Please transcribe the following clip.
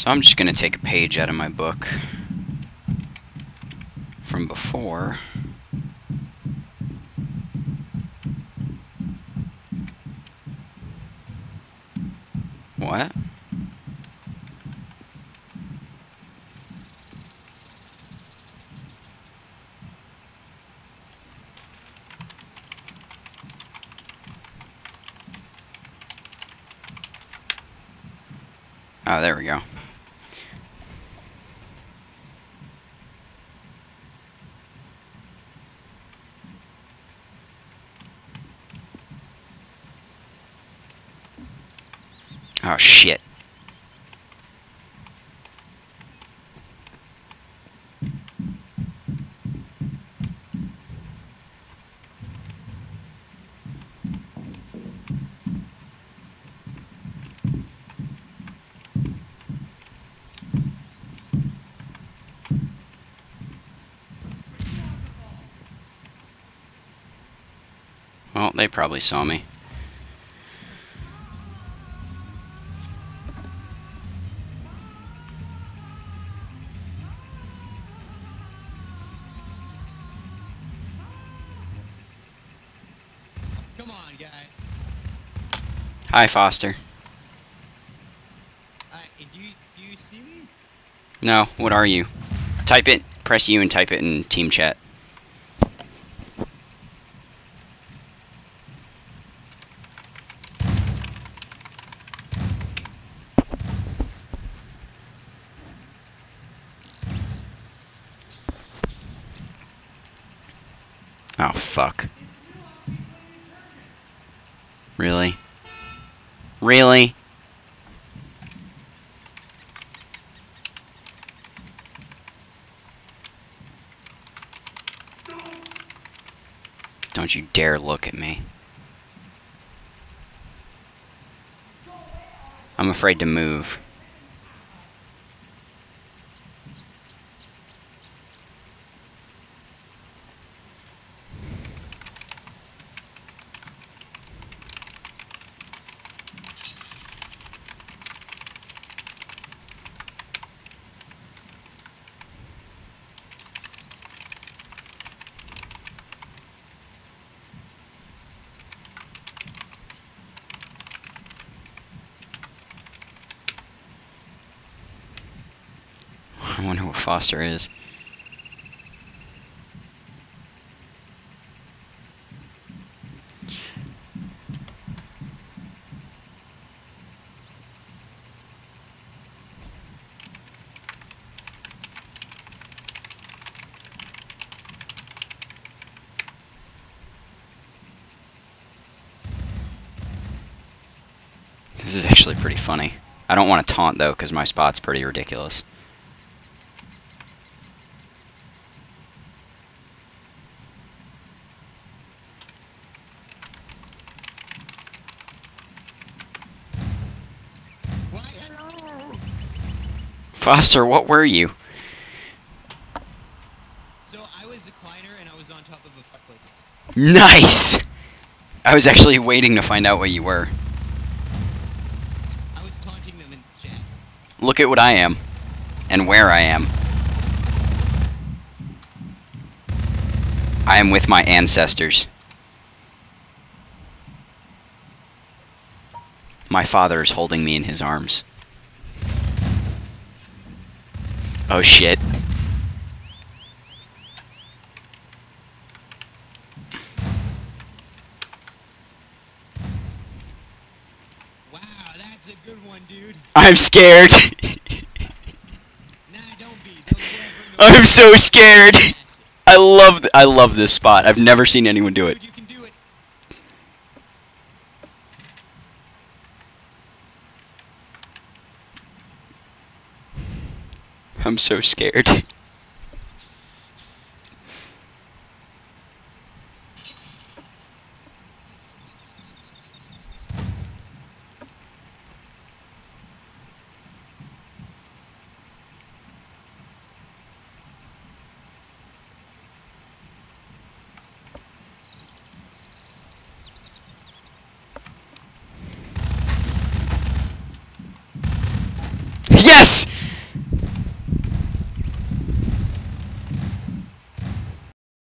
So I'm just going to take a page out of my book from before. What? Oh, there we go. Oh, shit. Well, they probably saw me. Guy. Hi, Foster. Uh, do you do you see me? No, what are you? Type it, press U and type it in team chat. Oh, fuck. Really? Really? Don't you dare look at me. I'm afraid to move. I wonder what Foster is. This is actually pretty funny. I don't want to taunt though, because my spot's pretty ridiculous. Foster, what were you? So I was a and I was on top of a. Nice! I was actually waiting to find out what you were. I was taunting them in chat. Look at what I am. And where I am. I am with my ancestors. My father is holding me in his arms. Oh shit. Wow, that's a good one, dude. I'm scared. Nah, don't be. I'm so scared. I love I love this spot. I've never seen anyone do it. Dude, do it. I'm so scared. Yes!